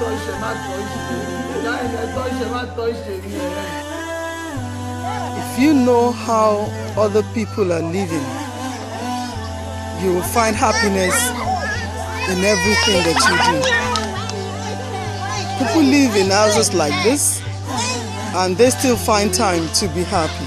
Deutsche macht Deutsche macht If you know how other people are living, you will find happiness in everything that you do. People live in houses like this and they still find time to be happy.